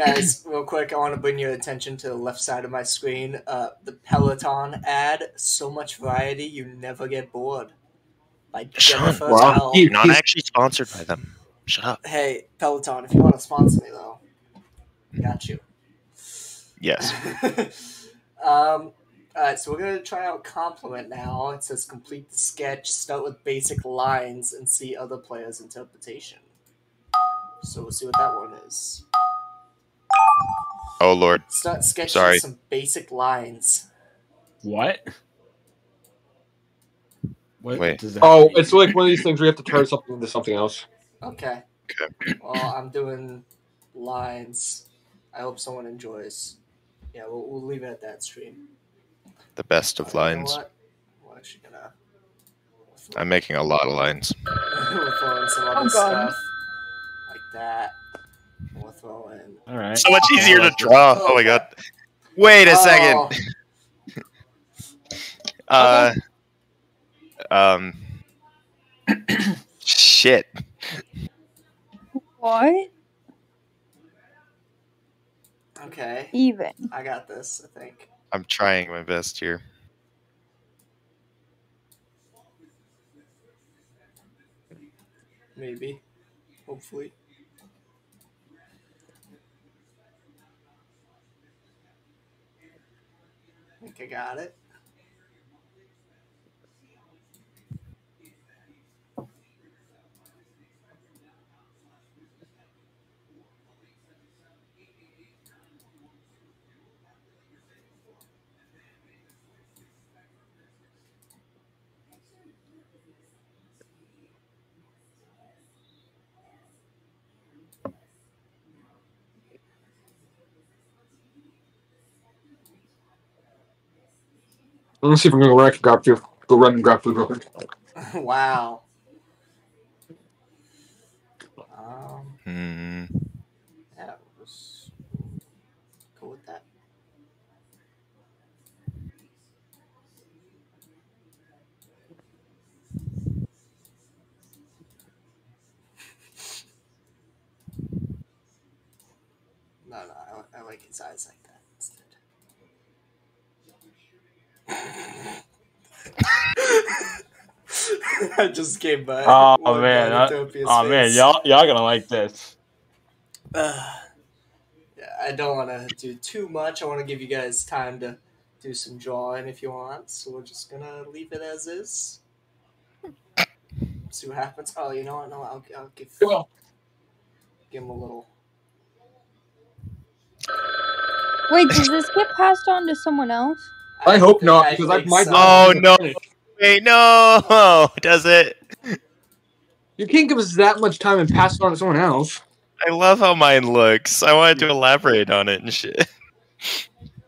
Guys, real quick, I want to bring your attention to the left side of my screen. Uh, the Peloton ad, so much variety, you never get bored. By Sean, Jennifer wow. You're not actually sponsored by them. Shut up. Hey, Peloton, if you want to sponsor me, though, got you. Yes. um, all right, so we're gonna try out complement now. It says complete the sketch, start with basic lines, and see other players' interpretation. So we'll see what that one is. Oh lord. Start sketching Sorry. some basic lines. What? What Wait. does that Oh, mean? it's like one of these things where you have to turn something into something else. Okay. Okay. Well, I'm doing lines. I hope someone enjoys. Yeah, we'll, we'll leave it at that stream. The best of Uh, you know lines. what? We're actually gonna. I'm making a lot of lines. we'll throw in some other Oh, God. stuff like that. We'll in. All right. So much easier to draw. Oh my god. Wait a second. Oh, Uh um shit. What? okay, Even. I got this. I think. I'm trying my best here. Maybe. Hopefully. I think I got it. Let me see if I'm gonna go run and grab food. Go run and grab food real quick. wow. Um, Hmm. yeah, let's go with that. No, no, I, I like his eyes like that instead. I just came by. Oh one man, by I- Utopia's oh man, y'all y'all gonna like this. Uh, yeah, I don't want to do too much. I want to give you guys time to do some drawing if you want. So we're just gonna leave it as is. See what happens. Oh, you know what? No, I'll, I'll give Well, give him a little. Wait, does this get passed on to someone else? I hope not, because I think might so. Oh, no. Wait, no. Does it? You can't give us that much time and pass it on to someone else. I love how mine looks. I wanted to elaborate on it and shit.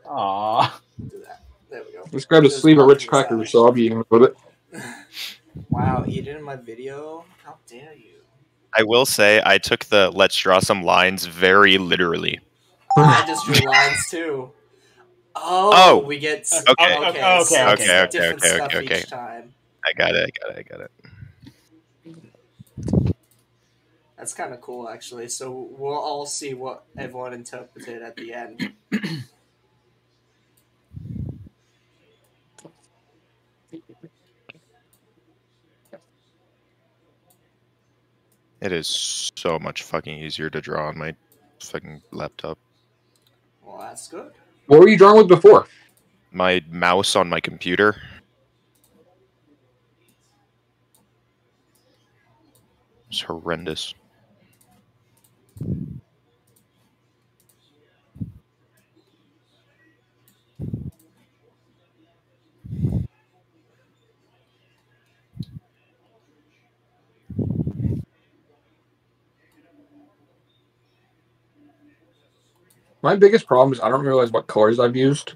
Aw. Do that. There we go. Just grabbed a There's sleeve of Ritz pumpkin crackers, salad. so I'll be eating with it. Wow, you did in my video? How dare you? I will say I took the let's draw some lines very literally. I just drew lines too. Oh, Oh. we get s- Okay. Oh, okay, Okay, okay, okay, okay, okay, okay. each time. I got it. I got it. I got it. That's kind of cool, actually. So we'll all see what everyone interpreted at the end. It is so much fucking easier to draw on my fucking laptop. Well, that's good. What were you drawing with before? My mouse on my computer. It's horrendous. My biggest problem is I don't realize what colors I've used.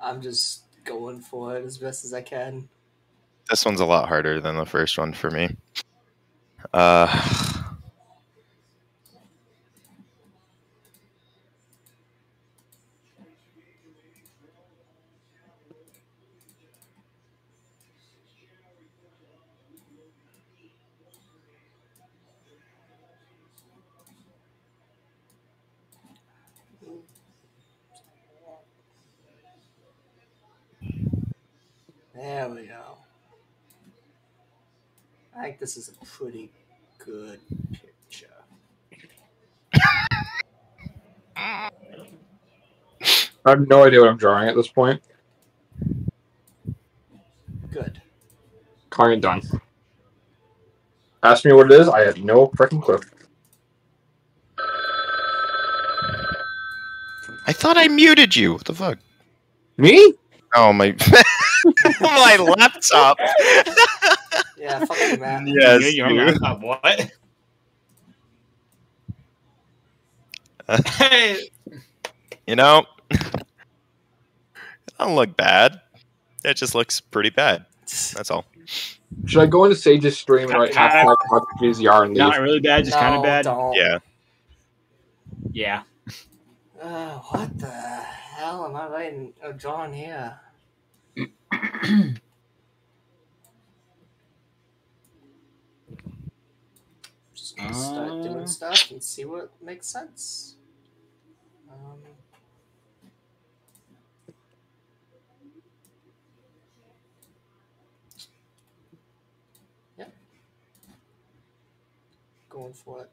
I'm just going for it as best as I can. This one's a lot harder than the first one for me. Uh, this is a pretty good picture. I have no idea what I'm drawing at this point. Good. Client done. Ask me what it is. I have no freaking clue. I thought I muted you. What the fuck? Me? Oh my my laptop. Yeah, fuck you, man. yes. Yeah, you're you. on what? hey, You know, it don't look bad. It just looks pretty bad. That's all. Should I go into Sage's stream and write half my talk to and leave? not really bad, just kind of bad. Don't. Yeah. Yeah. Uh, what the hell am I writing? Oh, drawing here. Gonna start doing stuff and see what makes sense. Um, yep. Going for it.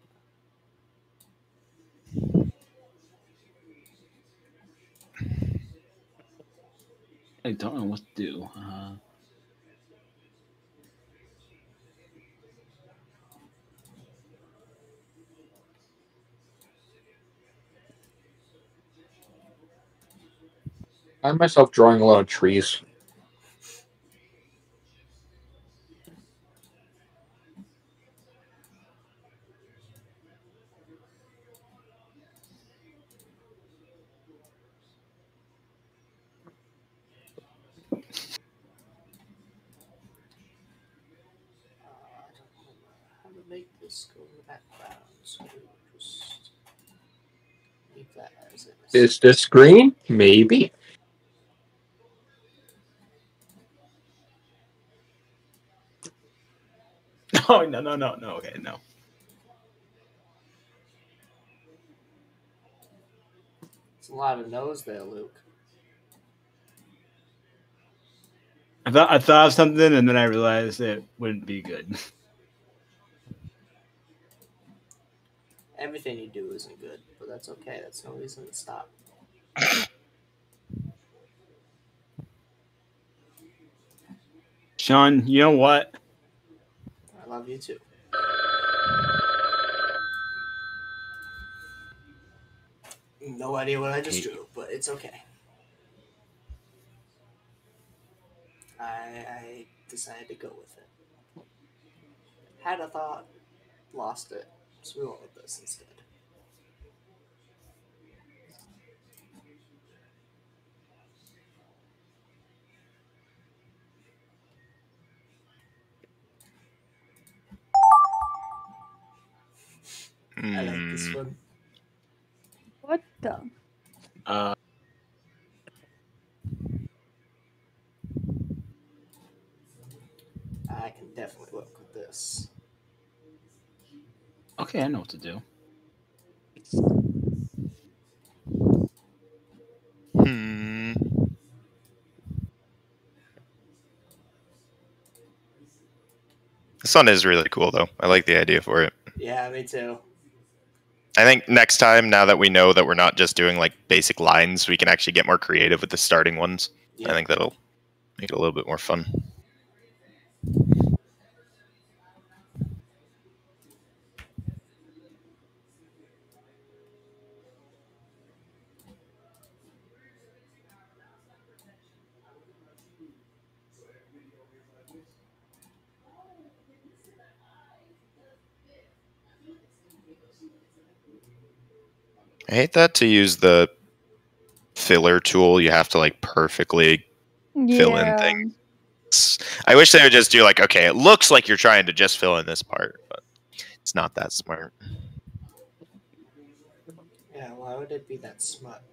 I don't know what to do. Uh, find myself drawing a lot of trees. Uh, I don't know how to make this go in the background, so we'll just leave that as it is. Is this green? Maybe. oh no no no no okay no. It's a lot of nose there, Luke. I thought I thought of something and then I realized it wouldn't be good. Everything you do isn't good, but that's okay. That's no reason to stop. Sean, you know what? I love you too. No idea what I just drew, but it's okay. I, I decided to go with it. Had a thought, lost it, so we went with this instead. I like this Hmm. one. What the? Uh, I can definitely work with this. okay, I know what to do. Hmm. This one is really cool, though. I like the idea for it. Yeah, me too. I think next time, now that we know that we're not just doing like basic lines, we can actually get more creative with the starting ones. Yeah. I think that'll make it a little bit more fun. I hate that to use the filler tool. You have to like perfectly Fill in things. I wish they would just do like, okay, it looks like you're trying to just fill in this part, but it's not that smart. Yeah, why would it be that smut?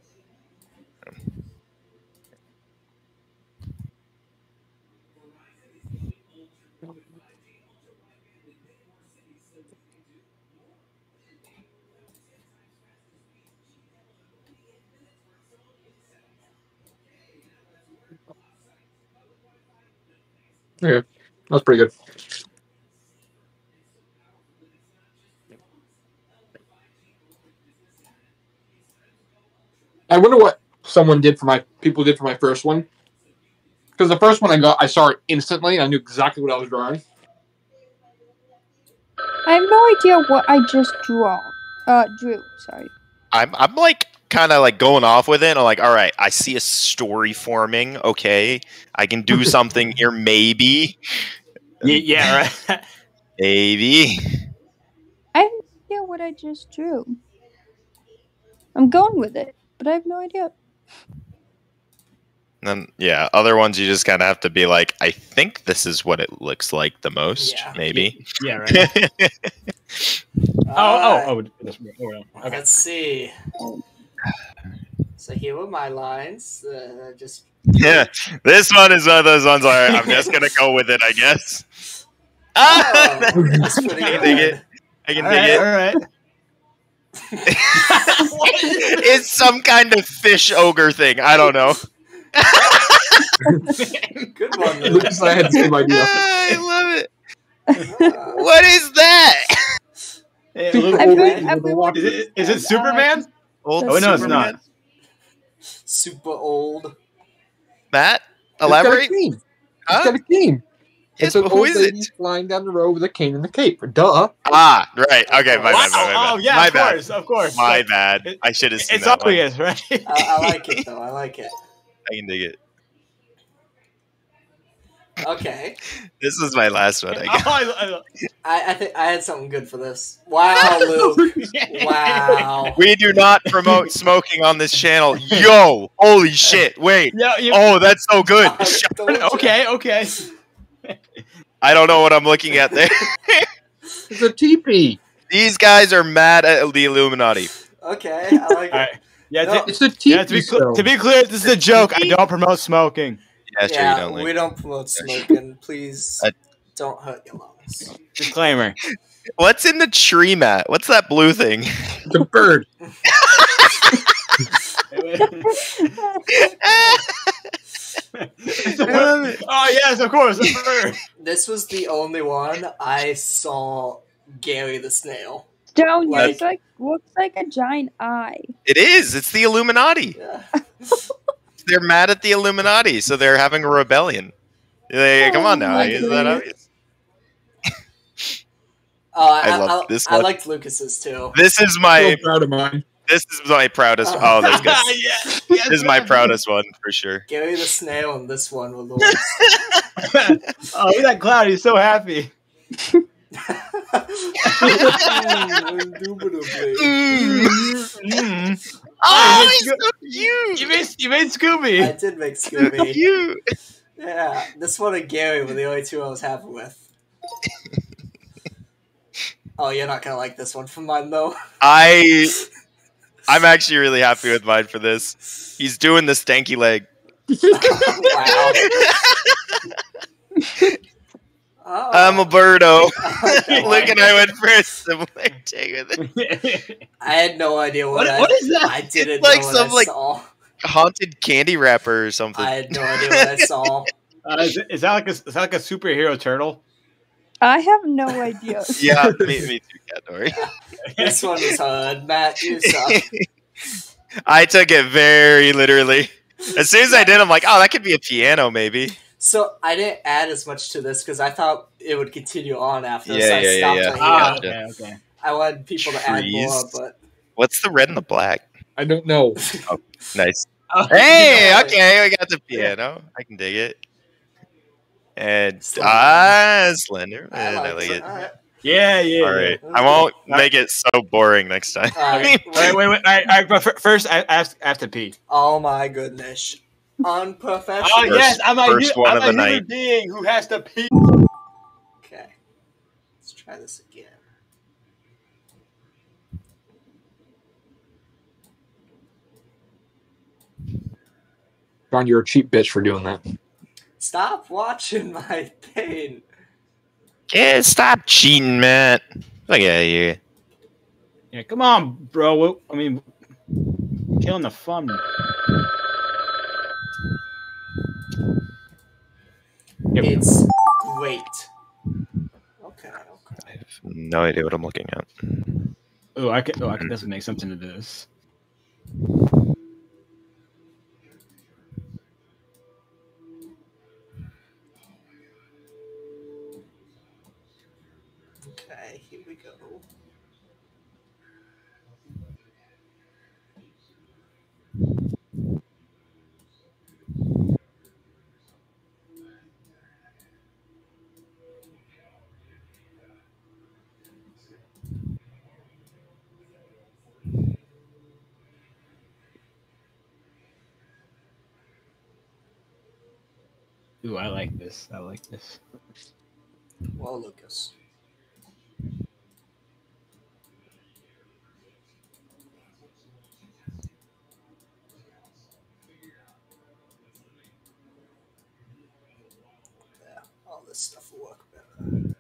yeah, that's pretty good. I wonder what someone did for my people did for my first one. Because the first one I got, I saw it instantly. I knew exactly what I was drawing. I have no idea what I just draw. Uh, drew. Sorry. I'm I'm like kind of like going off with it. I'm like, all right, I see a story forming. Okay, I can do something here, maybe, Yeah, yeah right. maybe. I have no idea what I just drew. I'm going with it, but I have no idea. And yeah, other ones you just kind of have to be like, I think this is what it looks like the most, Yeah. maybe. yeah, right. Oh, oh, oh, this- oh, yeah. okay. Let's see. So here were my lines. Uh, just yeah, this one is one of those ones where I'm just gonna go with it, I guess. oh, Ah, that's pretty I can dig it. I can All dig right, it. all right. it's some kind of fish ogre thing. I don't know. Good one. though. Lucas I had the same idea. I love it. Uh, What is that? Hey, Super I've heard lady with a everyone- walker. is it, is it Uh, Superman? Old Oh, no, it's not. super old. Matt, It's got a elaborate. cane. Huh? It's got a cane. Yes, It's an but who old is lady it? flying down the road with a cane and a cape. Duh. Ah, right. Okay, my What? bad. My bad. oh, my yeah, my of bad. course, of course. My Like, bad. it- I should have seen It's that one. obvious, right? I, I like it though. I like it. I can dig it. Okay. This is my last one. I guess. Oh, I- I, I think I had something good for this. Wow, Luke. Wow. We do not promote smoking on this channel. Yo, holy shit! Wait. Yeah, you, Oh, that's so good. I okay, okay. I don't know what I'm looking at there. It's a teepee. These guys are mad at the Illuminati. Okay, I like it. right. Yeah, No. It's a teepee. yeah to, be cl- to be clear, this is a joke. I don't promote smoking. Yeah, sure, you don't we don't promote smoking. Please I- don't hurt your lungs. Disclaimer. What's in the tree, Matt? What's that blue thing? The bird. oh yes, of course. a bird. This was the only one I saw Gary the snail. Down here, Like- it's like looks like a giant eye. It is. It's the Illuminati. Yeah. They're mad at the Illuminati, so they're having a rebellion. They, oh come on now. my Is that obvious? Oh, uh, I, I love I, this I liked Lucas's too. This is So my proud of mine. this is my proudest. Oh, that's good. yes, yes, This is my proudest one for sure. Gary the snail on this one were the worst. oh, look at that cloud. He's so happy. Indubitably. Mm. Oh, he's he's so cute. You made, you made Scooby. I did make Scooby. cute. Yeah, this one and Gary were the only two I was happy with. Oh, you're not gonna like this one from mine though. I I'm actually really happy with mine for this. He's doing the stanky leg. wow. Oh. I'm a birdo. Okay. Look and I went first. a similar take with it. I had no idea what, what, I. what is that? I didn't like know what some, I like- saw. Haunted candy wrapper or something. I had no idea what I saw. Uh, is, it- is that like a, is that like a superhero turtle? I have no idea. yeah, me, me too, Cat Dory. This one was hard. Matt, you suck. I took it very literally. As soon as I did, I'm like, oh, that could be a piano, maybe. So I didn't add as much to this because I thought it would continue on after this. Yeah, so I yeah, yeah, stopped yeah. right Ah, okay, okay. I wanted people to add more, but What's the red and the black? I don't know. oh, Nice. Oh, Hey, Yeah. okay, we got the piano. I can dig it. And Slender. ah, slender. I I like like it. it. All right. Yeah, yeah. All yeah. right, I won't make it so boring next time. All right. All right, wait, wait. All right, all right, but first, I, I, have, I have to pee. Oh my goodness. Unprofessional. Oh yes, I'm a, first one I'm of a the human night. being who has to pee. Okay. Let's try this again. John, you're a cheap bitch for doing that. Stop watching my pain. Yeah, stop cheating, Matt. Look at you. Yeah, come on, bro. I mean, killing the fun. Here we go. It's great. Okay, okay. I have no idea what I'm looking at. Oh, I can. Oh, I can hmm. definitely make something of this. Ooh, I like this. I like this. Well, Lucas. Yeah, all this stuff will work better.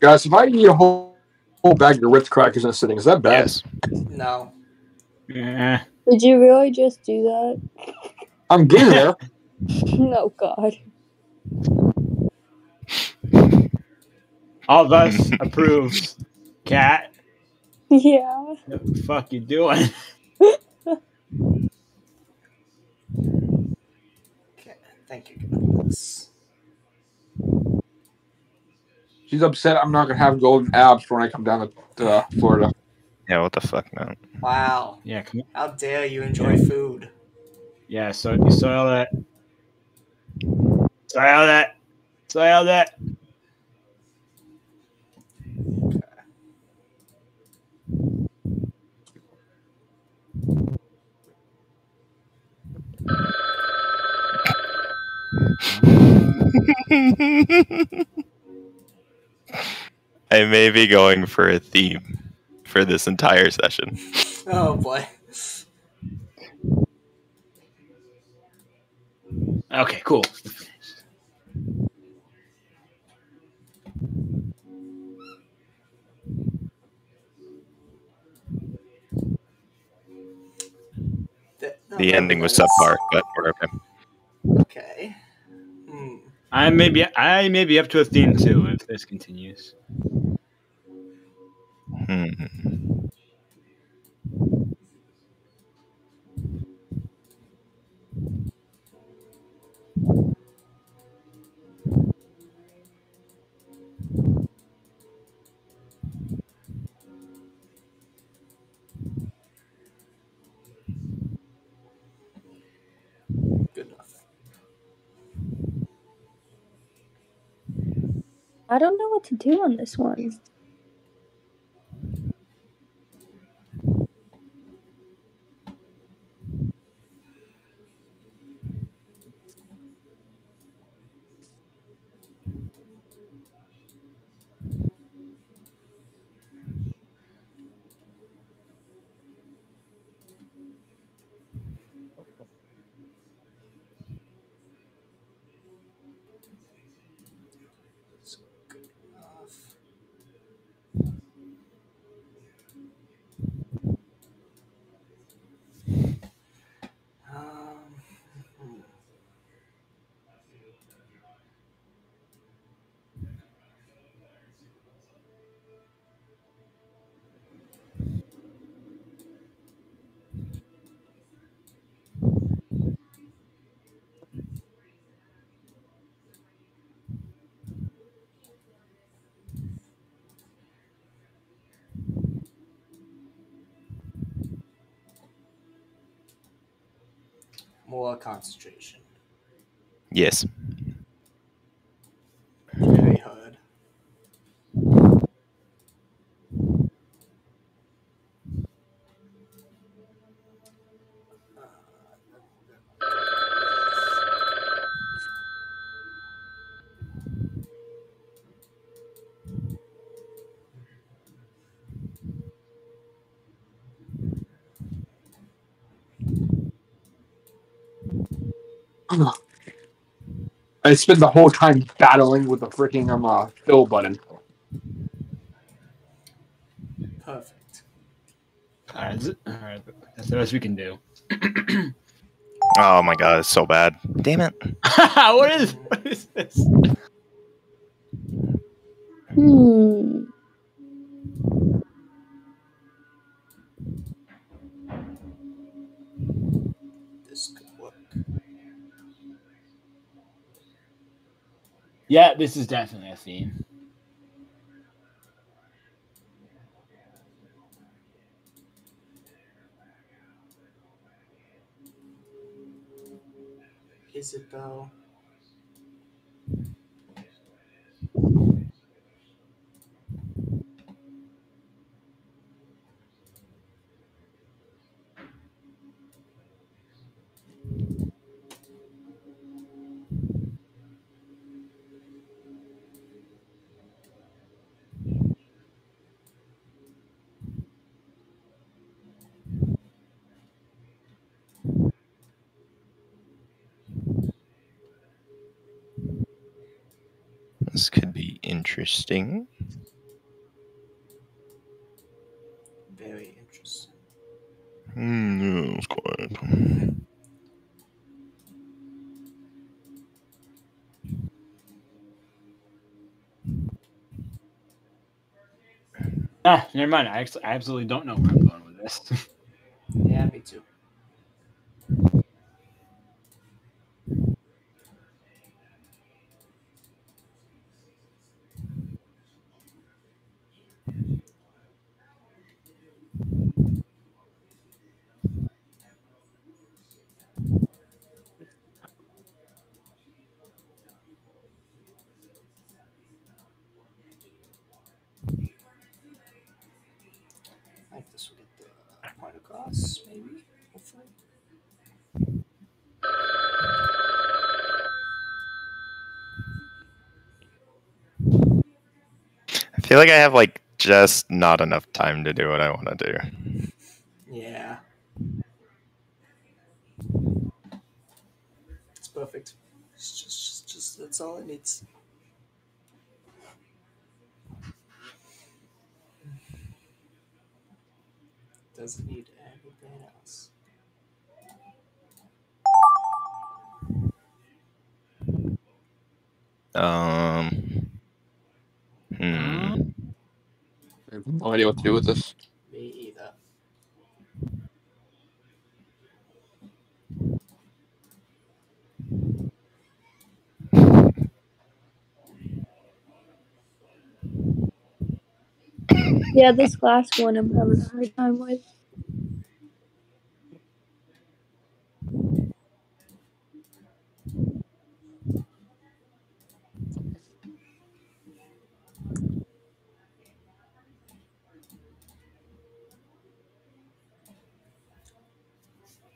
Guys, if I eat a whole, whole bag of Ritz crackers in a sitting, is that bad? Yes. No. Yeah. Did you really just do that? I'm getting there. oh God. All of us approves. Cat, Yeah. what the fuck you doing? Okay, thank you. She's upset I'm not gonna have golden abs when I come down to uh, Florida. Yeah, what the fuck, man? Wow. Yeah, come on. How dare you enjoy food? Yeah, so you soil that. Soil that. Soil that. I may be going for a theme for this entire session. Oh boy. Okay, cool. The, The ending was subpar, but we're okay. Okay. Hmm. I may be I may be up to a theme too if this continues. I don't know what to do on this one. More concentration. Yes. Very hard. I spent the whole time battling with the freaking um, uh, fill button. Perfect. Alright, it- alright, that's the best we can do. Oh my god, it's so bad. Damn it. what is what is this? Hmm. Yeah, this is definitely a theme. Is it though? This could be interesting. Very interesting. Hmm, it's quiet. Ah, never mind. I, actually, I absolutely don't know where I'm going with this. Yeah, me too. Feel like I have like just not enough time to do what I want to do. Yeah. It's perfect. It's just, just, just that's all it needs. Doesn't need anything else. Um. Hmm. I have no idea what to do with this. Me either. Yeah, this last one I'm having a hard time with.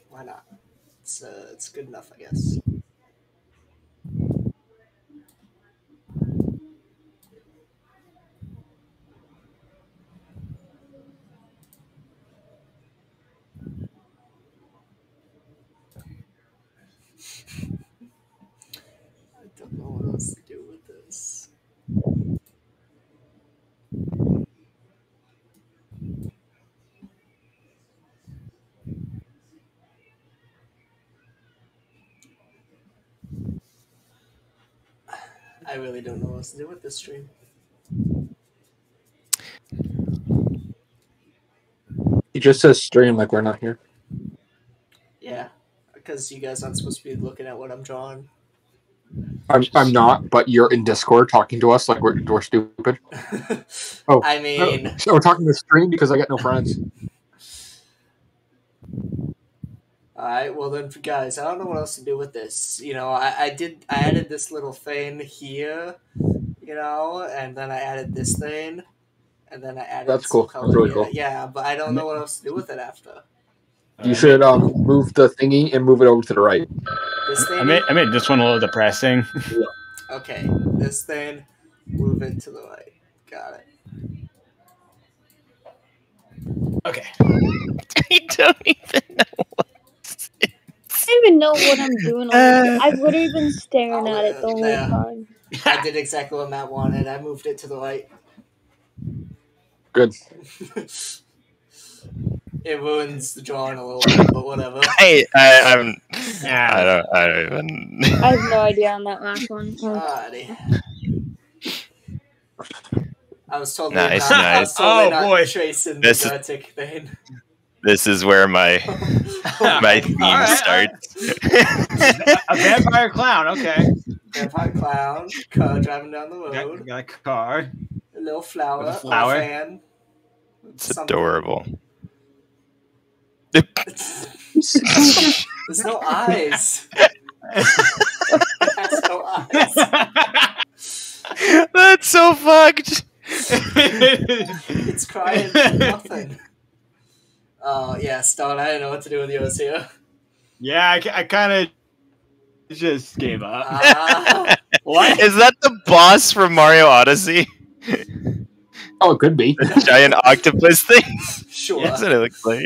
Why not? It's uh, good enough, I guess. I don't know what else to do with this. I really don't know what else to do with this stream. He just says stream like we're not here. Yeah, because you guys aren't supposed to be looking at what I'm drawing. I'm, I'm not, but you're in Discord talking to us like we're, we're stupid. Oh, I mean, oh, So we're talking to stream because I got no friends. All right. Well then, guys, I don't know what else to do with this. You know, I, I did. I added this little thing here. You know, and then I added this thing, and then I added. That's cool. That's really cool. Yeah, but I don't know what else to do with it after You should um move the thingy and move it over to the right. this thing. I made, I made this one a little depressing. Okay, this thing. Move it to the right. Got it. Okay. I don't even know. I don't even know what I'm doing. On this. Uh, I've literally been staring at it the whole yeah. time. I did exactly what Matt wanted. I moved it to the right. Good. it ruins the drawing a little bit, but whatever. I, I, I'm. I Yeah. don't. I don't even. I have no idea on that last one. Oh, Alrighty. I was totally Nice, not, I was nice. totally Oh, not boy. tracing This the is- thing. This is where my my theme All right. starts. a vampire clown. Okay. Vampire clown, car driving down the road, got a car. a little flower, a flower. a fan. It's Something. adorable. There's no eyes. Has no eyes. That's so fucked. It's crying for nothing. Oh yeah, Stone. I didn't know what to do with yours here. yeah, I, I kind of just gave up. Ah, what? Is that the boss from Mario Odyssey? Oh, it could be. The giant octopus thing? sure. That's what it looks like.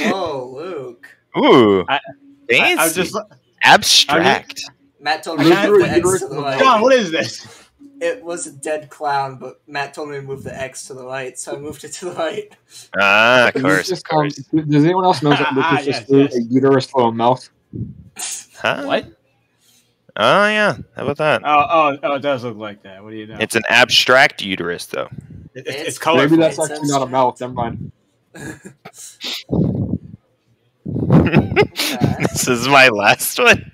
Oh, Luke. Ooh, I- fancy. I, I was just abstract. Matt told I me to can't- move the X to the right. John. What is this? It was a dead clown, but Matt told me to move the X to the right, so I moved it to the right. Ah, of Lucas course, of just, um, course. does anyone else know that Ah, Lucas yes, just grew yes. a uterus full of mouth? Huh? What? Oh yeah. How about that? Oh, oh, oh, it does look like that. What do you know? It's an abstract uterus, though. It- it's, it's- it's colorful. Maybe that's actually not a abstract. mouth. Never mind. this is my last one.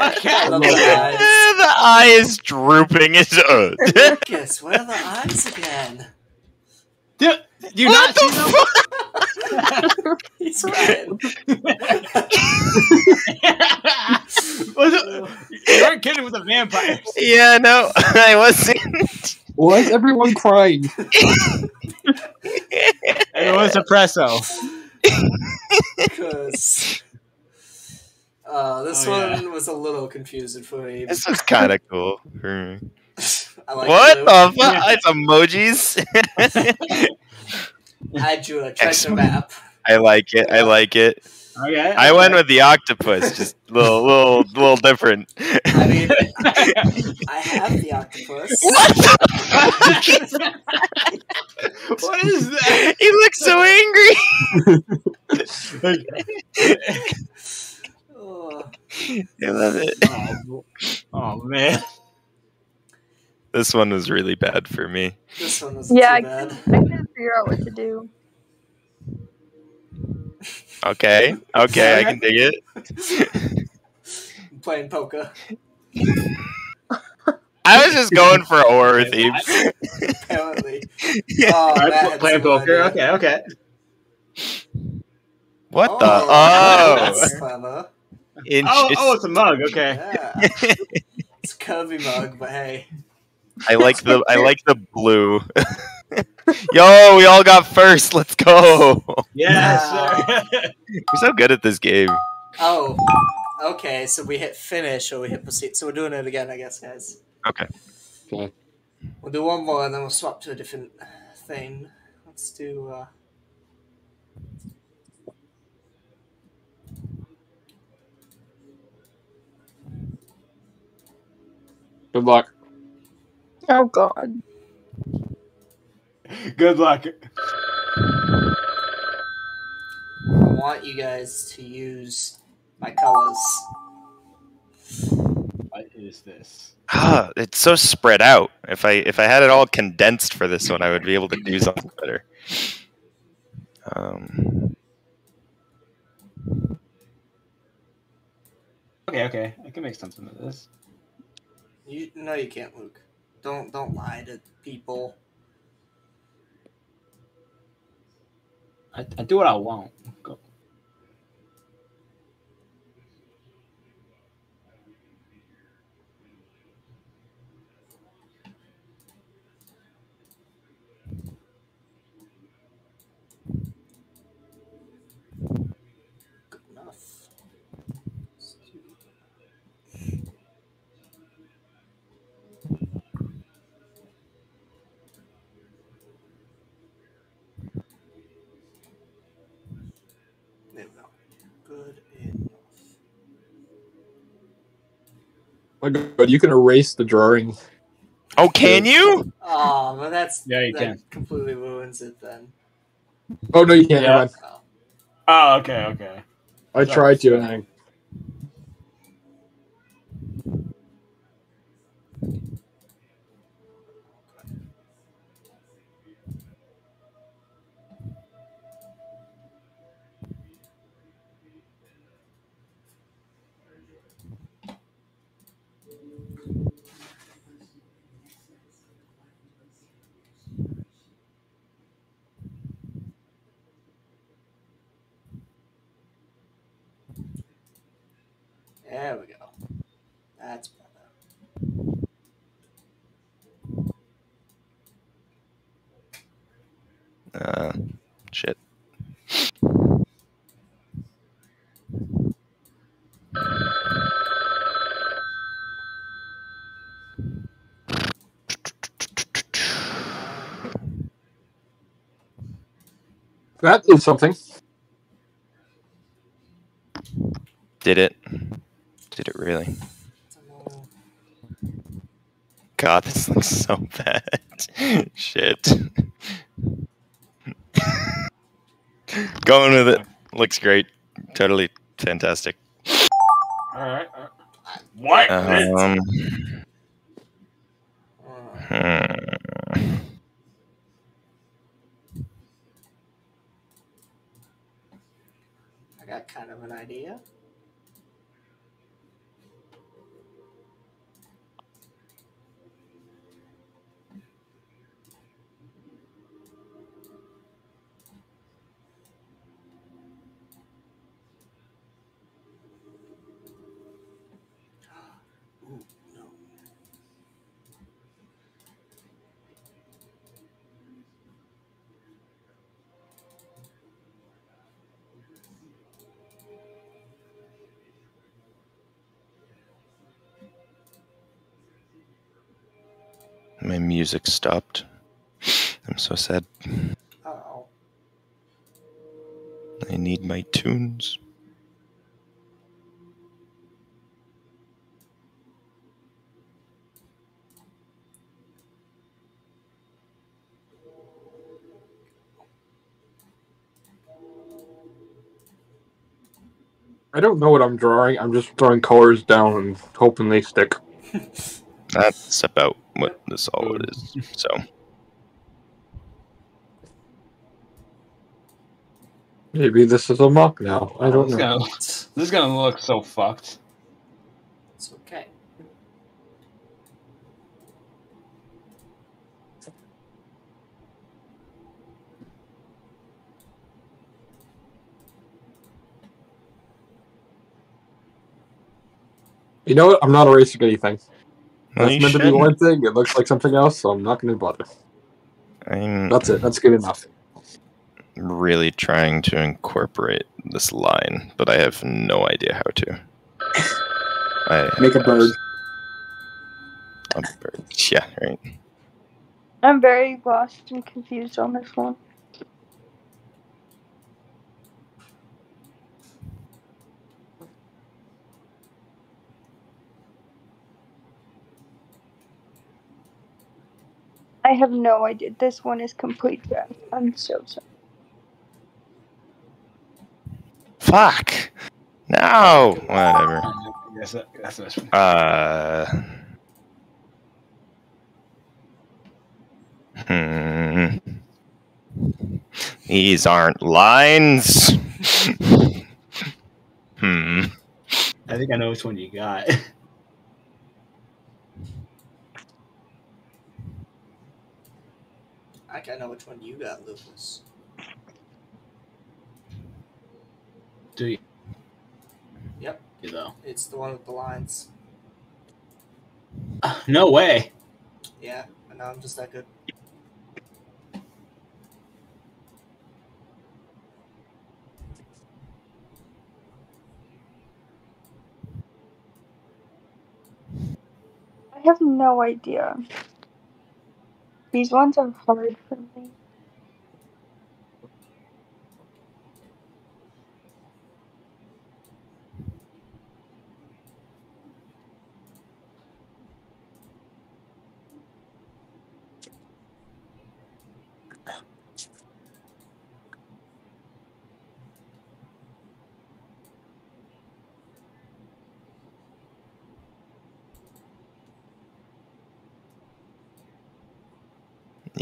I love the the eye is drooping. It's uh. Lucas, where are the eyes again? Do, do you What not see them? the He's right. Was it- you weren't kidding with the vampires. Yeah, no, I wasn't. Why is everyone crying? It was espresso. Because uh, this Oh, yeah. one was a little confusing for me. This was kind of cool. for me. I like what blue. the fuck? It's emojis. I drew a treasure Excellent. map. I like it. I like it. Okay. I went with the octopus, just a little, little, little different. I mean, I have the octopus. What? what is that? He looks so angry. Oh, I love it. Oh, oh man. This one was really bad for me. this one was Yeah, I too bad. I couldn't figure out what to do. Okay, okay, I can dig it. Playing poker. I was just going for horror themes. Apparently. Yeah. Oh, All Matt right, playing some poker. idea. Okay, okay. What oh, the? Oh, Oh. Oh, oh, it's a mug. Okay. Yeah. It's a curvy mug, but hey. I like the I like the blue. Yo, we all got first. Let's go. Yes, Wow. sir. We're so good at this game. Oh, okay. So we hit finish or we hit proceed. So we're doing it again, I guess, guys. Okay. Okay. We'll do one more and then we'll swap to a different thing. Let's do. uh Good luck. Oh god. Good luck. I want you guys to use my colors. What is this? Ah, it's so spread out. If I if I had it all condensed for this one, I would be able to do something better. Um, Okay, okay. I can make something of this. You no, you can't, Luke. Don't don't lie to people. I, I do what I want. Go. My God, you can erase the drawing. oh, can you? Oh, but that's Yeah, you that can. completely ruins it then. Oh no, you can't. Yeah. Oh. Oh, okay, okay. I tried to. And I, There we go. That's better. Uh, shit. that is something. Did it? did it really? God, this looks so bad. Shit. Going with it. Looks great. Totally fantastic. Alright. What? Um, hmm. I got kind of an idea. Music stopped. I'm so sad. Uh-oh. I need my tunes. I don't know what I'm drawing. I'm just throwing colors down and hoping they stick. That's about what this all it is. So Maybe this is a mock now. I don't This know. gonna, this is gonna look so fucked. It's okay. You know what? I'm not erasing anything. Well, That's you meant to be one thing. It looks like something else, so I'm not going to bother. I'm That's it. That's good enough. really trying to incorporate this line, but I have no idea how to. I Make a bird. a bird. Yeah, right. I'm very lost and confused on this one. I have no idea. This one is complete trash. I'm so sorry. Fuck. No. Whatever. Yes, that- that's. Uh. Hmm. These aren't lines. hmm. I think I know which one you got. I think I know which one you got, Lucas. Do you? Yep. You know. It's the one with the lines. Uh, no way. Yeah, I know I'm just that good. I have no idea. These ones are hard for me.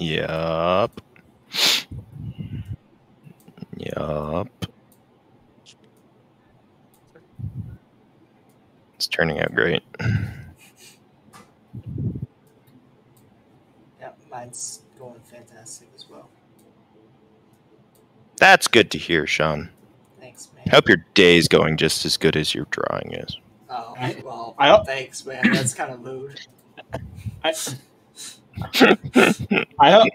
Yup. Yup. It's turning out great. Yeah, mine's going fantastic as well. That's good to hear, Sean. Thanks, man. I hope your day's going just as good as your drawing is. Oh, well, I hope- thanks, man. That's kind of mood. I, I hope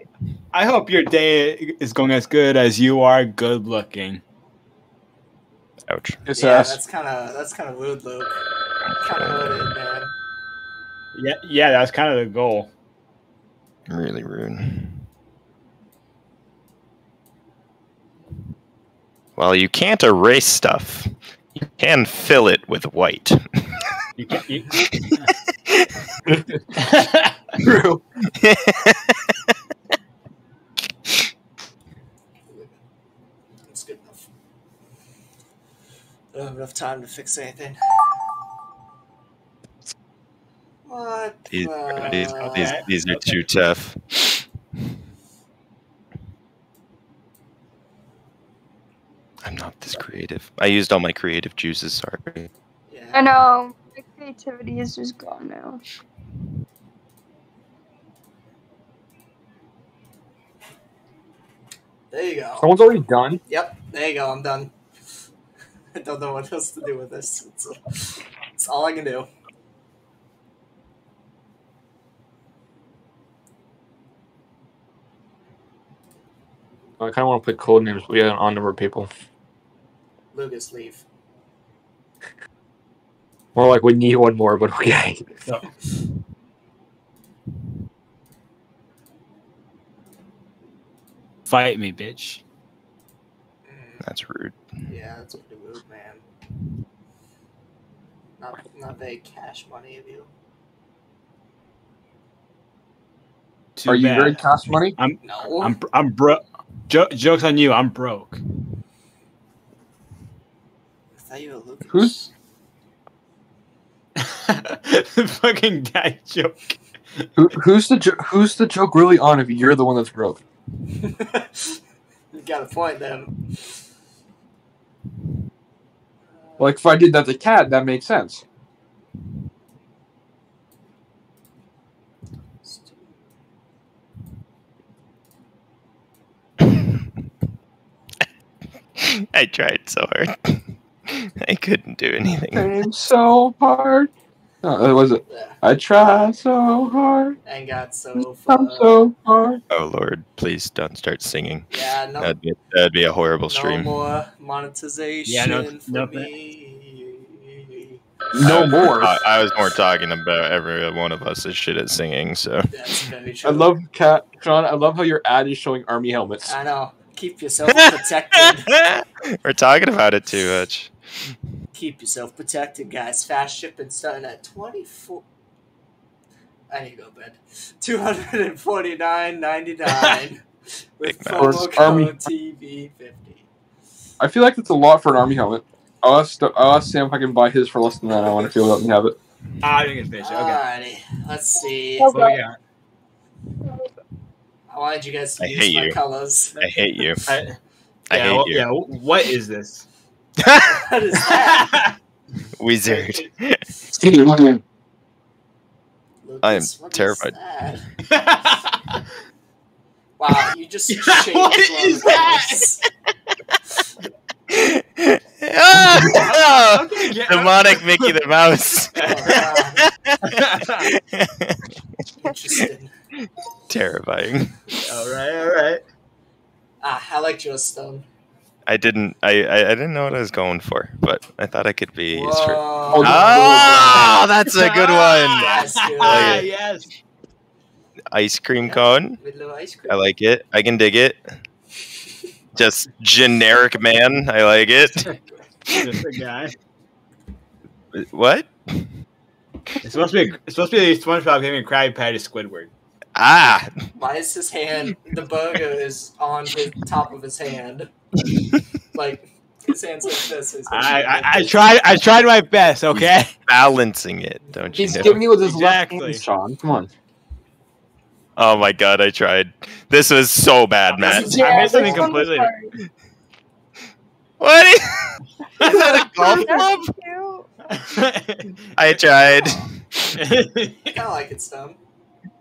I hope your day is going as good as you are good looking. Ouch. It's yeah, ass. that's kind of that's kind of mood, Luke. Kind of hooded, man. Yeah, yeah, that's kind of the goal. Really rude. Well, you can't erase stuff. You can fill it with white. You can't. You... True. It's good enough. I don't have enough time to fix anything. What? these, the- these, these, these are too tough. I'm not this creative. I used all my creative juices. Sorry. Yeah. I know. My creativity is just gone now. There you go. Someone's already done. Yep, there you go. I'm done. I don't know what else to do with this. It's, uh, it's all I can do. I kind of want to put Codenames, but we have an odd number of people. Lucas, leave. More like we need one more, but okay. Fight me, bitch. That's rude. yeah, that's pretty rude, man. Not, not very cash money of you. Too Are you bad. very cash money? I'm No. I'm I'm broke. Jo- jokes on you. I'm broke. I thought you were Lucas. Who's- the fucking dad joke. Who, who's the jo- who's the joke really on if you're the one that's broke? you got a point then. Like if I did that to cat, that makes sense. I tried so hard. I couldn't do anything. Trying so hard. No, it was it. Yeah, I try so hard. and got so far. I'm so hard. Oh Lord, please don't start singing. Yeah, no, That'd be that'd be a horrible no stream. more monetization Yeah, no- for no- me. No I- more. I, I was more talking about every one of us is shit at singing. So That's very true. I love cat Sean. I love how your ad is showing army helmets. I know. Keep yourself protected. we're talking about it too much. Keep yourself protected, guys. Fast shipping starting at 24. I need to go to bed. 249.99 with Big promo code Army- TV50. I feel like that's a lot for an army helmet. I'll ask, I'll ask Sam if I can buy his for less than that. I want to feel let me have it. Ah, I didn't get fish. Okay. Alrighty, let's see. Oh, What we got? I wanted you guys to I use hate my you. colors. I hate you. I, I yeah, hate well, you. yeah. What is this? What is that? Wizard. I am terrified. that? Wow, you just Yeah, changed what one of is the that? colors. Okay, yeah. Demonic Mickey the Mouse. Interesting. Terrifying. all right, all right. Ah, I liked your stone. I didn't. I, I I didn't know what I was going for, but I thought I could be used for. Whoa. Oh, that's a good one. That's good. Ah, yes. Ice cream cone. With ice cream. I like it. I can dig it. Just generic man. I like it. Just a guy. What? It's supposed to be. A, it's supposed to be a SpongeBob giving a Krabby Patty to Squidward. Ah, Why is his hand? The burger is on the top of his hand. Like his hands like this. His I, I, I tried. I tried my best. Okay. balancing it. Don't you He's know? giving you with his Exactly. left hand, Sean. Come on. Oh my god, I tried. This was so bad, Matt. This is- I missed something this completely. hard. What? Is that a golf club? I tried. I kind of like it, Stone.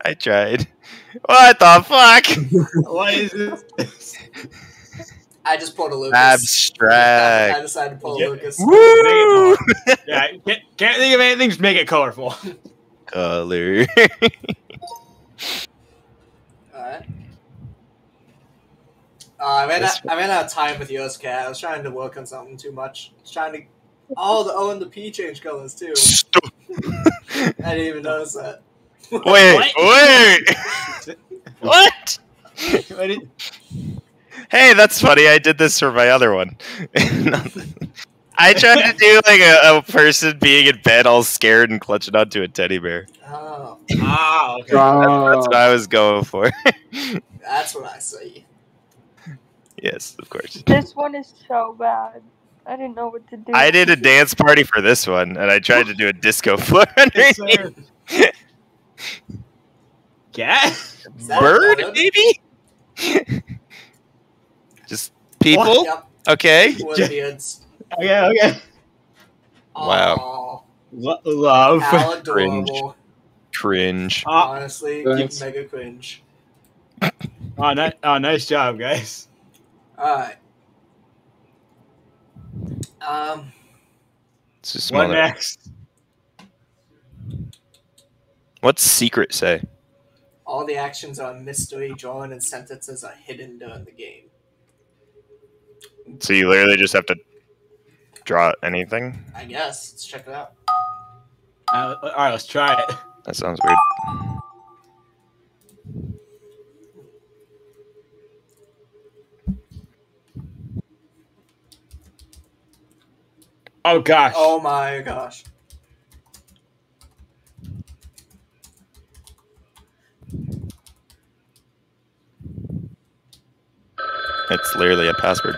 I tried. What the fuck? what is this? I just pulled a Lucas. Abstract. I decided to pull Yeah. a Lucas. Woo! Yeah, can't, can't think of anything. Just make it colorful. Color. Alright. Uh, I ran out, I ran out of time with yours, cat. I was trying to work on something too much. I was trying to. Oh, the O and the P change colors too. I didn't even notice that. Wait, wait. what? What Hey, that's funny. I did this for my other one. I tried to do like a, a person being in bed all scared and clutching onto a teddy bear. Oh, Ah, okay. That's what Uh, I was going for. that's what I see. yes, of course. This one is so bad. I didn't know what to do. I did a dance party for this one, and I tried to do a disco floor Yes, underneath. Sir. Cat? Bird, maybe? Just people? Yep. Okay. Olympians. Okay, okay. Wow. Lo- love. How adorable. Cringe. Ah, Honestly, Thanks. mega cringe. oh, ni- oh, nice job, guys. Alright. Um, It's just What mother- next? What's secret say? all the actions are mystery, drawn and sentences are hidden during the game. So you literally just have to draw anything? I guess. Let's check it out. Uh, all right, let's try it. That sounds weird. Oh gosh. Oh my gosh. It's literally a password.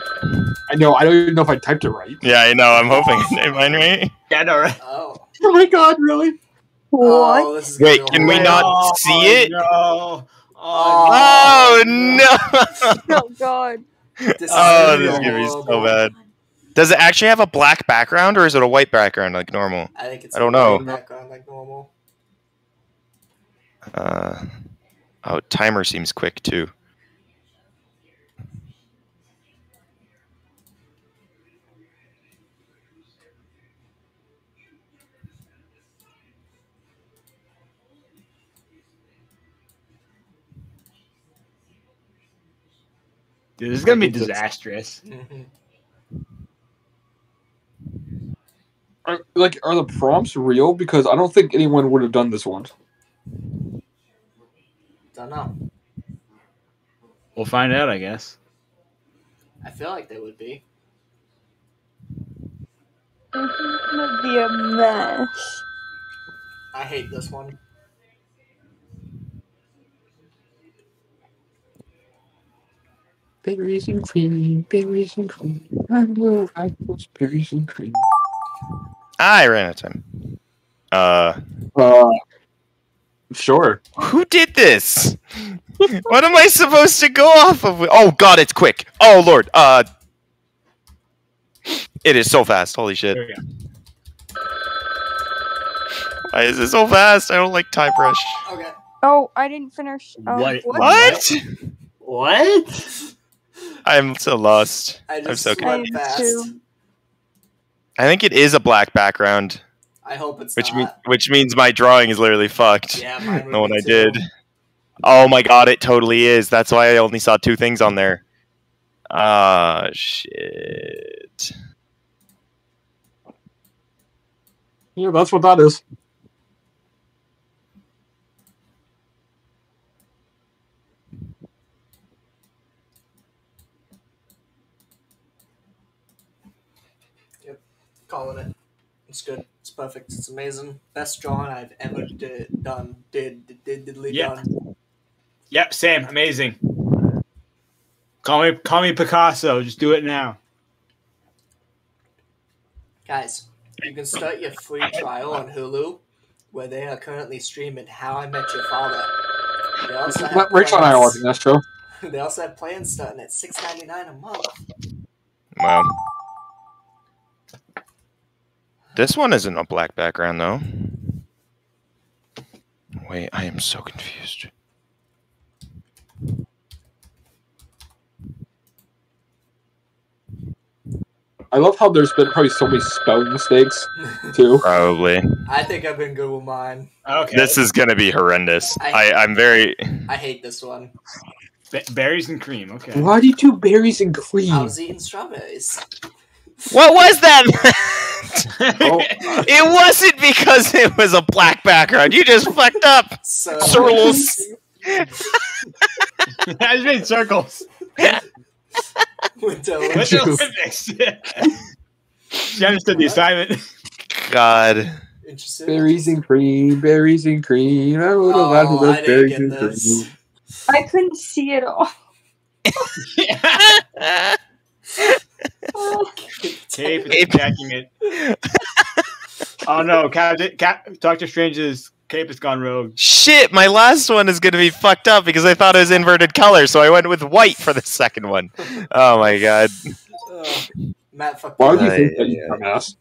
I know. I don't even know if I typed it right. Yeah, I know. I'm hoping I mine right. Yeah, no, right. Oh. Oh my god! Really? What? Oh, Wait, gonna can we not Oh, see it? No. Oh, Oh no! Oh god. This Oh, gonna this is gonna be so bad. Does it actually have a black background or is it a white background like normal? I think it's I don't a know. background like normal. Uh, oh, timer seems quick too. Dude, this is gonna be I think that's- disastrous. hmm Are, like, are the prompts real? Because I don't think anyone would have done this one. Don't know. We'll find out, I guess. I feel like they would be. This is gonna be a mess. I hate this one. Berries and cream, berries and cream. I will I was berries and cream. I ran out of time. Uh, Uh, sure. who did this? what am I supposed to go off of? Oh God, it's quick. Oh Lord. Uh, it is so fast. Holy shit. There we go. Why is it so fast? I don't like time rush. Okay. Oh, I didn't finish. Um, What- what? What? What? I'm so lost. I I'm just so I went am fast. too. I think it is a black background, I hope it's which not. means which means my drawing is literally fucked. yeah, mine would know what be I too. did. Oh my god, it totally is. That's why I only saw two things on there. Ah, shit. Yeah, that's what that is. Calling it. It's good. It's perfect. It's amazing. Best drawing I've ever did, done. Did did did diddly Yeah. done. Yep, Sam, amazing. Call me, call me Picasso. Just do it now. Guys, you can start your free trial on Hulu, where they are currently streaming How I Met Your Father. They also have Rachel and I are watching that show. They also have plans starting at six ninety nine a month. Wow. This one isn't a black background though. Wait, I am so confused. I love how there's been probably so many spelling mistakes too. Probably. I think I've been good with mine. Okay. This is gonna be horrendous. I- I, I'm very I hate this one. Ba- berries and cream. Okay. Why do you do berries and cream? I was eating strawberries. What was that? Oh. it wasn't because it was a black background. You just fucked up. So Circles. I just made circles. Winter the She understood the assignment. God. Interesting. Berries and cream, berries and cream. I would have Oh, liked I those didn't berries and this. cream. I couldn't see it all. Oh, Cape is attacking it. Oh no, Captain, Cap, Doctor Strange's cape has gone rogue. Shit, my last one is gonna be fucked up because I thought it was inverted color, so I went with white for the second one. Oh my god. Ugh. Matt fucked Why me would you up. think that, yeah. you dumbass?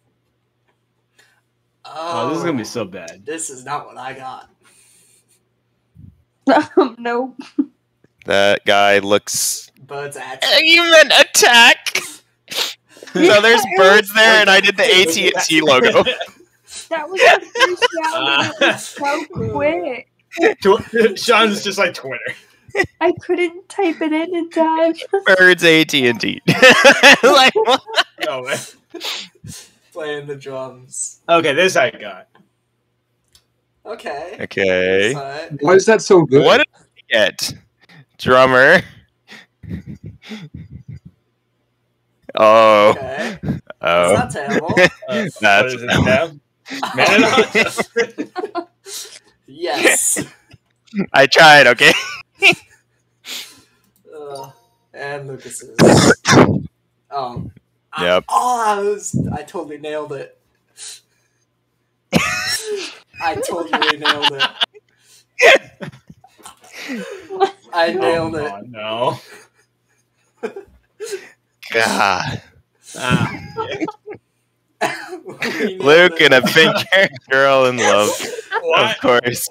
Oh, this is gonna be so bad. This is not what I got. um, no. That guy looks Birds at you meant attack. So there's birds there and I did the AT&T logo. That was the first round. and was uh, so quick. Tw- Sean's just like Twitter. I couldn't type it in in time. Birds AT&T. like what? No way. playing the drums. Okay, this I got. Okay. Okay. That's. Why is that so good? What did I get? Drummer. Oh. Okay. It's Oh. not terrible. Uh, That's- what is it now? Man yes. I tried, okay? Uh, and Lucas's. Um. I- Yep. oh, I was. I totally nailed it. I totally nailed it. I nailed oh, it. No. God. Ah, Luke and a pink haired girl in love. why, Of course.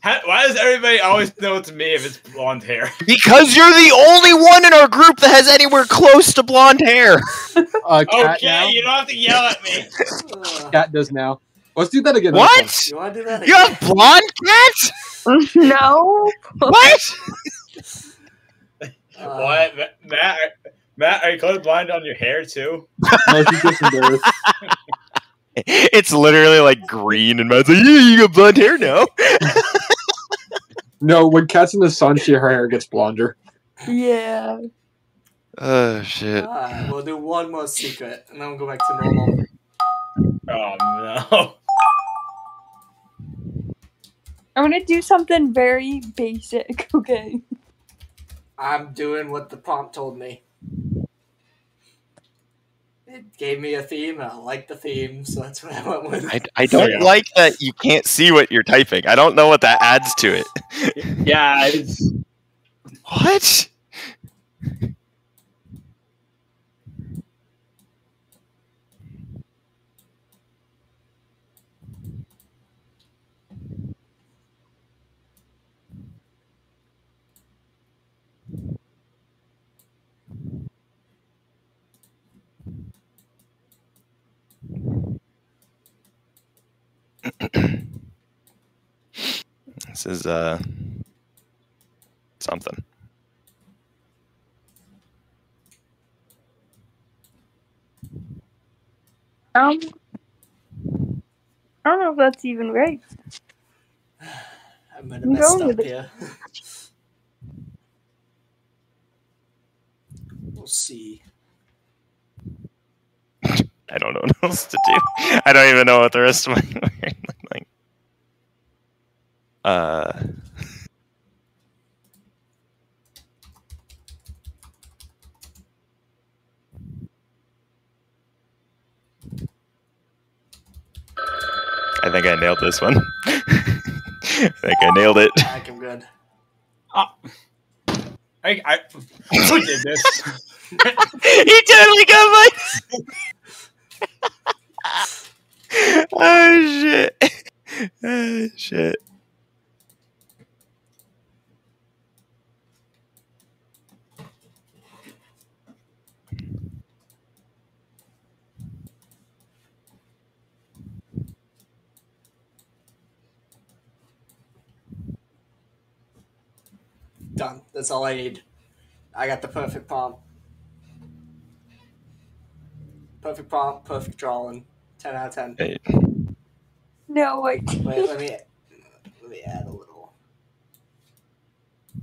how- why does everybody always know it's me if it's blonde hair? Because you're the only one in our group that has anywhere close to blonde hair. Uh, Okay, now? you don't have to yell at me. Ugh. Cat does now. Let's do that again. What? You want to do that? again? You have blonde cat? no. What? Uh, what, Ma- Matt? Are- Matt, are you colorblind on your hair too? No, she's just embarrassed. It's literally like green, and Matt's like, yeah, you got blonde hair now. No, when cat's in the sun, she her hair gets blonder. Yeah. Oh, shit. Alright, we'll do one more secret, and then we'll go back to normal. Oh no. I'm gonna do something very basic, okay? I'm doing what the prompt told me. It gave me a theme, and I like the theme, so that's what I went with. I, I don't Yeah. like that you can't see what you're typing. I don't know what that adds to it. Yeah, it's, What? This is uh something. Um, I don't know if that's even right. I might have I'm messed going up with it. here. We'll see. I don't know what else to do. I don't even know what the rest of my word look like. Uh I think I nailed this one. I think I nailed it. I think I'm good. I, I, who did this? he totally got my. Oh shit! Oh shit! Done. That's all I need. I got the perfect prompt. Perfect prompt, perfect drawing. 10 out of 10. Wait, No, I Wait, let me let me add a little.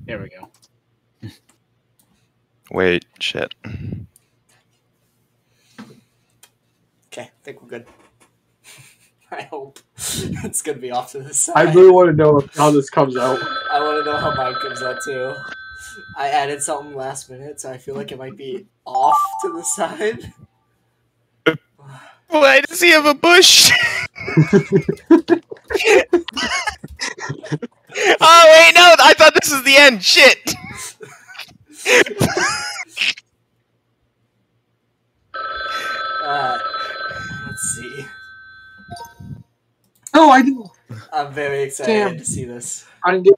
There we go. wait, shit. Okay, I think we're good. I hope it's gonna be off to the side. I really want to know how this comes out. I want to know how mine comes out too. I added something last minute, so I feel like it might be off to the side. Why does he have a bush? oh wait, no! I thought this was the end. Shit. Uh, let's see. Oh, I didn't. I'm very excited Damn. to see this. I didn't get.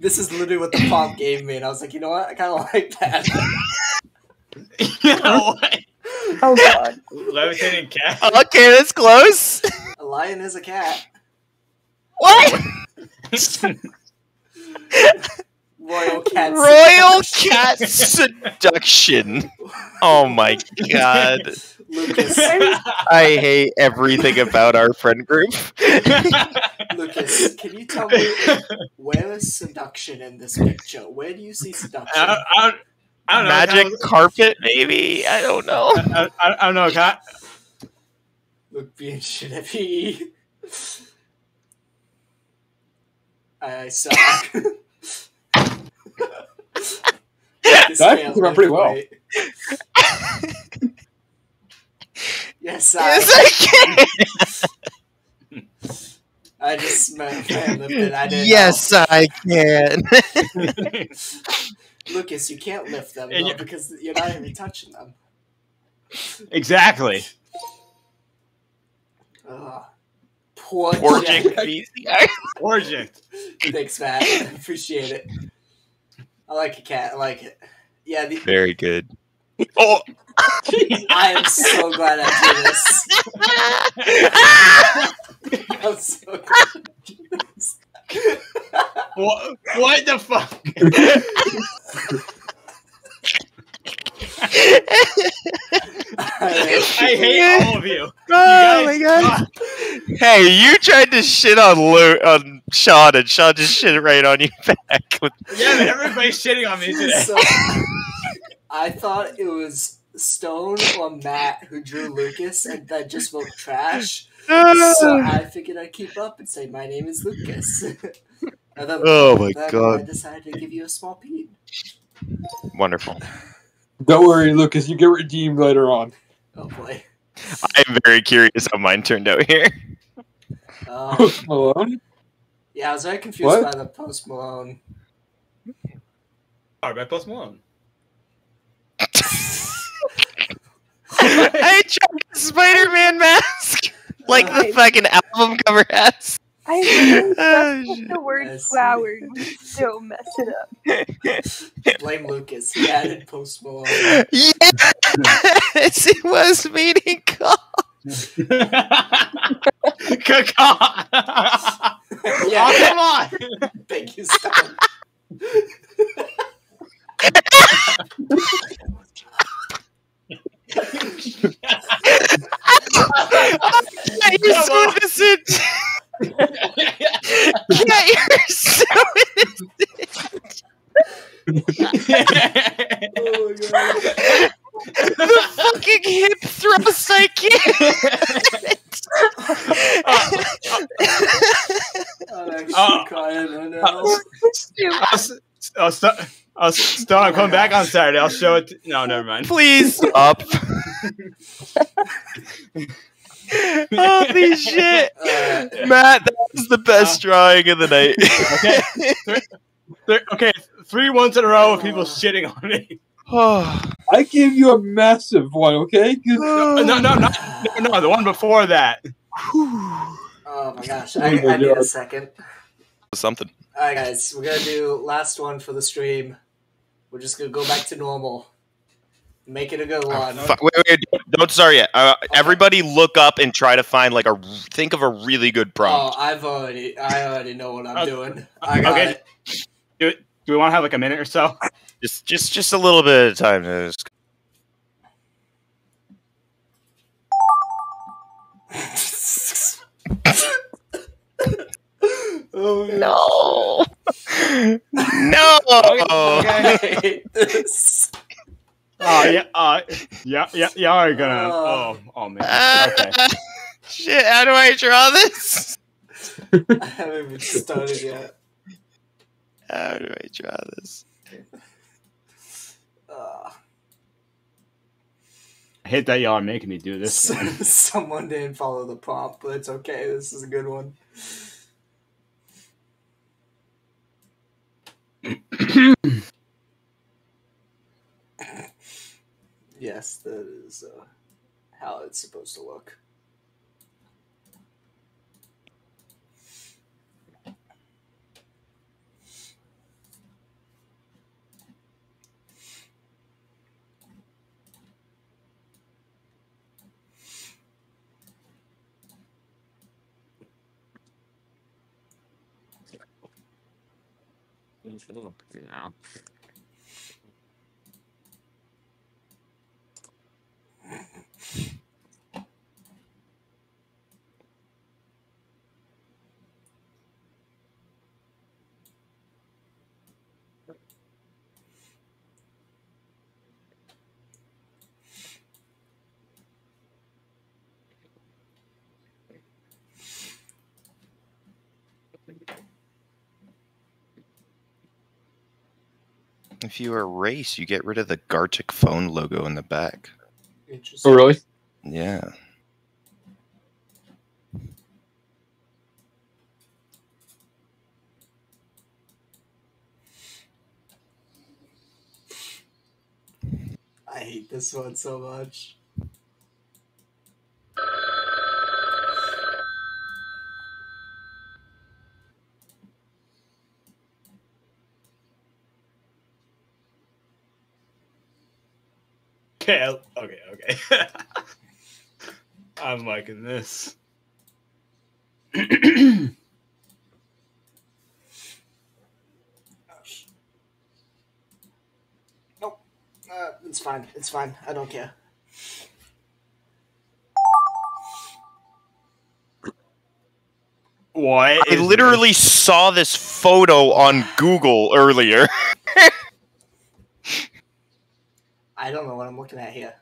This is literally what the prompt gave me, and I was like, you know what? I kind of like that. you know what? Oh god. Levitating cat. Okay, that's close. A lion is a cat. What? Royal cat. Royal cat seduction. Oh my god. Lucas. I hate everything about our friend group. Lucas, can you tell me where is seduction in this picture? Where do you see seduction? I, don't- I, don't- I don't know. Magic Kind of- carpet, maybe? I don't know. I, I, I don't know. Can I, Look being shit at me. I suck. This That can't came out pretty well. yes, I. Yes, I can. I just meant man lifted. I didn't. Yes, I can. know. Lucas, you can't lift them though, you- because you're not even touching them. exactly. Ugh. Poor Orgic Jack. VCR. Orgic. Thanks, Matt. Appreciate it. I like a cat. I like it. Yeah, the, Very good. Oh, I am so glad I did this. I'm so glad I did this. what, what the fuck? I hate all of you. oh you my god. suck. Hey, you tried to shit on Lu- on Sean, and Sean just shit right on you back. Yeah, everybody's shitting on me today. So, I thought it was Stone or Matt who drew Lucas, and I just wrote trash. So I figured I'd keep up and say my name is Lucas. and then, Oh my then I decided to give you a small peed. Wonderful. Don't worry, Lucas. You get redeemed later on. Oh boy. I'm very curious how mine turned out here. Um, Post Malone. yeah, I was very confused What? by the Post Malone. All right, by Post Malone. I tried the Spider-Man mask, like the fucking album cover has. I really Oh, with the word I see. flower and still mess it up. Blame Lucas. He added Post Malone. Yes, it was meeting call. Caca. Yeah. Oh, come on. Thank you, Stone. You're so innocent. Yeah, you're so innocent. Oh my god. The fucking hip thrust I can't. I'm actually Oh. crying right now. I'll, s- I'll, st- I'll s- Stone, I'm coming back on Saturday. I'll show it. To- no, never mind. Please stop. Holy shit. Uh, Matt, that was the best drawing of the night. Okay. Th- okay, three ones in a row of people shitting on me. oh, I gave you a massive one, okay? No, no, no, no, no, no, the one before that. oh my gosh. I, I need a second. Something. Alright, guys. We're going to do last one for the stream. We're just going to go back to normal. Make it a good one. Fu- wait, wait, don't- don't start yet. Uh, everybody look up and try to find like a think of a really good prompt. Oh. I've already, I already know what I'm doing. I got Okay. it. Do, do we want to have like a minute or so? Just just just a little bit of time to just- oh, No. no. I hate this. Oh yeah, uh, yeah, yeah, y'all are gonna. Oh. Oh, oh man. Okay. Shit, how do I draw this? I haven't even started yet. How do I draw this? Uh, I hate that y'all are making me do this. someone didn't follow the prompt, but it's okay. This is a good one. yes, that is uh, how it's supposed to look. にするのってな。If you erase, you get rid of the Gartic phone logo in the back. Interesting. Oh, really? Yeah. I hate this one so much. Okay, okay, okay. I'm liking this. Nope. Uh, it's fine. It's fine. I don't care. what? I is literally saw this photo on Google earlier. I don't know what I'm looking at here.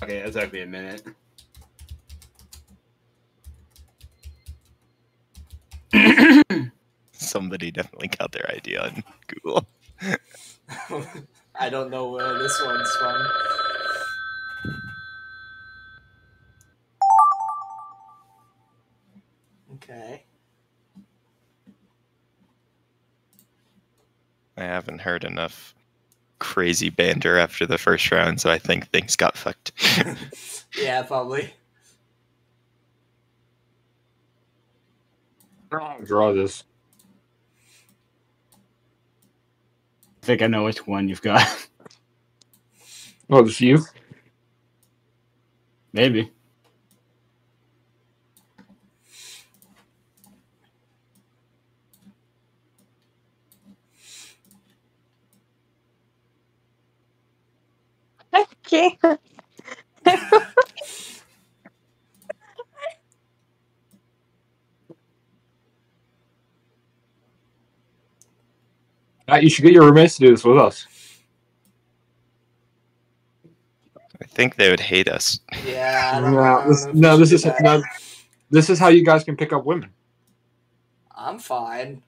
this? Okay, that took me a minute. Somebody definitely got their idea on Google. I don't know where this one's from. Okay. I haven't heard enough crazy banter after the first round, so I think things got fucked. yeah, probably. Draw this. I think I know which one you've got. Oh, this you? Maybe. Can't. Uh, you should get your roommates to do this with us. I think they would hate us. Yeah. I don't, I No, this, know if we no, this is no, this is how you guys can pick up women. I'm fine.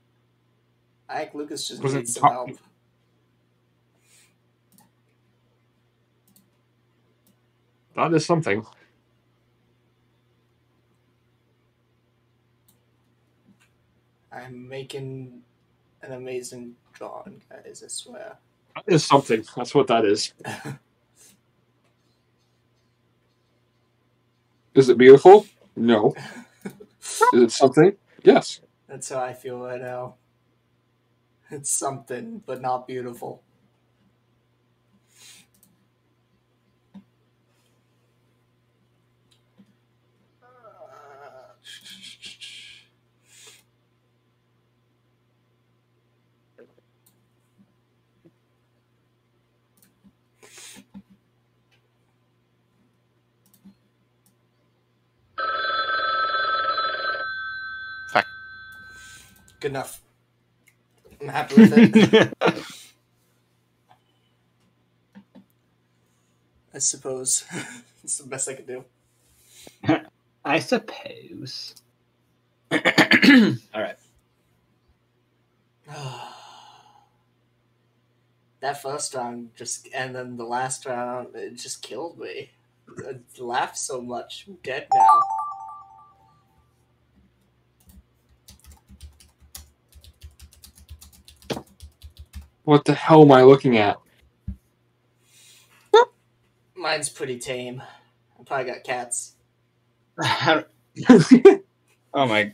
I think Lucas just Was it needs some help. Ah, that is something. I'm making an amazing drawing, guys. I swear. That is something. That's what that is. Is it beautiful? No. Is it something? Yes. That's how I feel right now. It's something, but not beautiful. Good enough. I'm happy with it. I suppose it's the best I could do. I suppose. All right. that first round just, and then the last round, it just killed me. I laughed so much. I'm dead now. What the hell am I looking at? Mine's pretty tame. I probably got cats. oh my!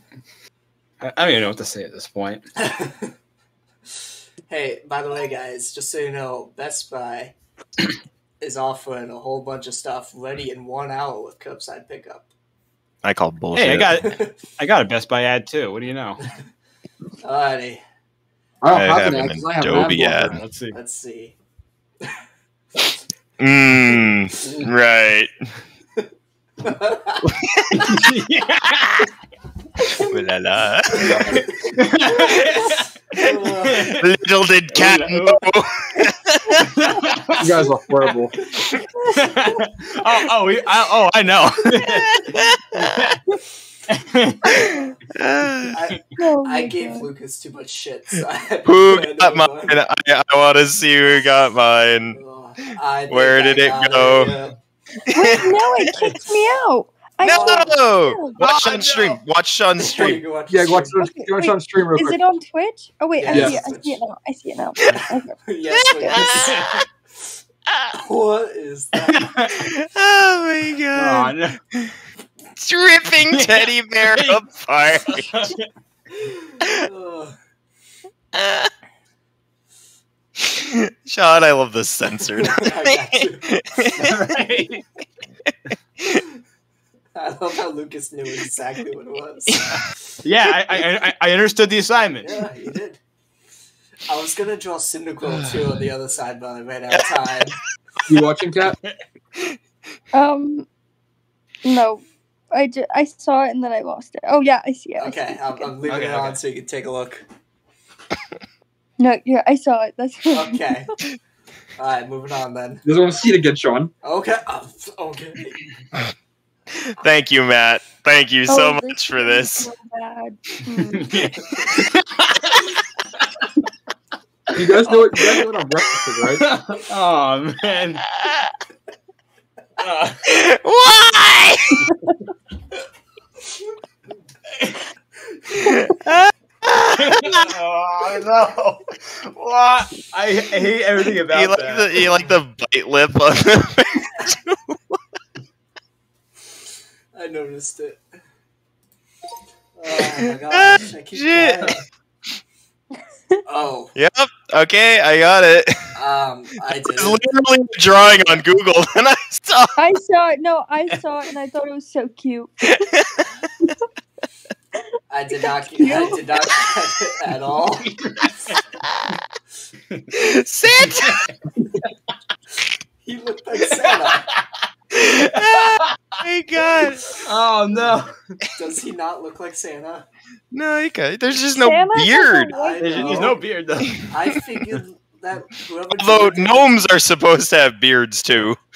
I I don't even know what to say at this point. hey, by the way, guys, just so you know, Best Buy is offering a whole bunch of stuff ready in one hour with curbside pickup. I call bullshit. Hey, I got I got a Best Buy ad too. What do you know? Alrighty, I don't I have have an an ad 'cause I have Adobe an ad ad. Let's see. let's see. Mm, right. Ooh la la. Little did cat Ooh know. You guys are horrible. oh, oh, we, I, oh, I know. I, Oh I gave God. Lucas too much shit. So I who find got mine? I, I want to see who got oh, mine. Ugh, I think Where I did it got go? yeah. Wait, no, it kicked me out. I No! saw- Watch Oh, on stream. no. Watch Sean's You stream. can watch Yeah, the watch, stream. watch, watch on stream real Is quick. it on Twitch? Oh wait, I Yes. see it. I see it now. I see it now. Okay. yes, please. what is that? oh my oh, god. No. Ripping teddy bear apart. Ugh. Sean, I love this censored. I I love how Lucas knew exactly what it was. Yeah, I, I, I- I understood the assignment. Yeah, he did. I was gonna draw Cyndaquil too on the other side, but I ran out of time. You watching, Cap? Um, no, I ju- I saw it and then I lost it. Oh yeah, I see it. I see Okay, it. I'm, I'm leaving Okay, it on okay. so you can take a look. No, yeah, I saw it. That's Okay. All right, moving on then. Doesn't want to see it again, Sean. Okay. uh, okay. Thank you, Matt. Thank you so Oh, much for is this. So bad. Hmm. You guys know what? You guys know what I'm referencing, right? oh man. Uh, Why? oh no! What? I, I hate everything about you like that. the you like the bite lip on the I noticed it. Oh my gosh, I keep Shit. crying. Oh, Yep. Okay, I got it. Um, I did. It's literally a drawing on Google, and I saw. I saw it. No, I saw it and I thought it was so cute. I did not. Get, I did not get it at all. Santa. He looked like Santa. oh my god. oh no! Does he not look like Santa? No, you got. There's just no Santa beard. white There's, there's no beard though. I figured that whoever. Although drew it- gnomes are supposed to have beards too.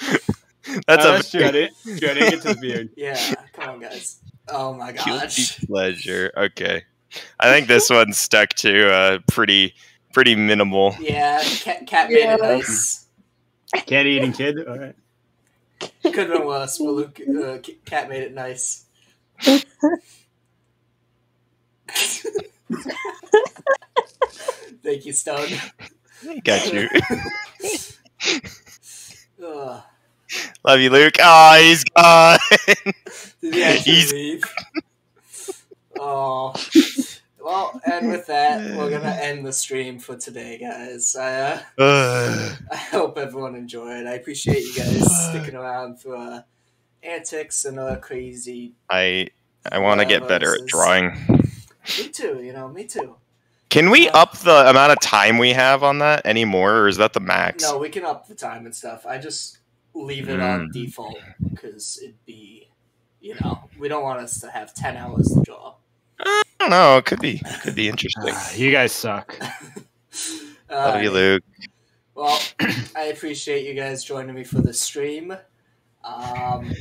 That's Oh, a that's true. I didn't, true. Get to the beard. Yeah, come on, guys. Oh my guilty gosh. pleasure. Okay, I think this one stuck to uh, pretty pretty minimal. Yeah, cat, cat made it Yeah. nice. Candy eating kid. All right. Could have been worse, but Luke, uh, cat made it nice. Thank you, Stone. Got you. Love you, Luke. Oh, he's gone. Did he actually He's- leave? Oh. Well, and with that, we're gonna end the stream for today, guys. I, uh. I hope everyone enjoyed. I appreciate you guys sticking around for uh, antics and uh, crazy. I I want to get better at drawing. Me too. You know, me too. Can we Uh, up the amount of time we have on that anymore, or is that the max? No, we can up the time and stuff. I just leave it on Mm. default because it'd be, you know, we don't want us to have ten hours to draw. I don't know. It could be could be interesting. Ah, you guys suck. Love you, Uh, Luke. well, I appreciate you guys joining me for the stream. Um,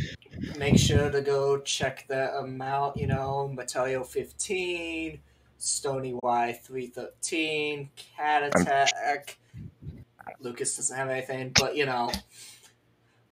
make sure to go check them out. You know, Matalio fifteen, Stony Y three thirteen, Cat Attack. Lucas doesn't have anything, but you know,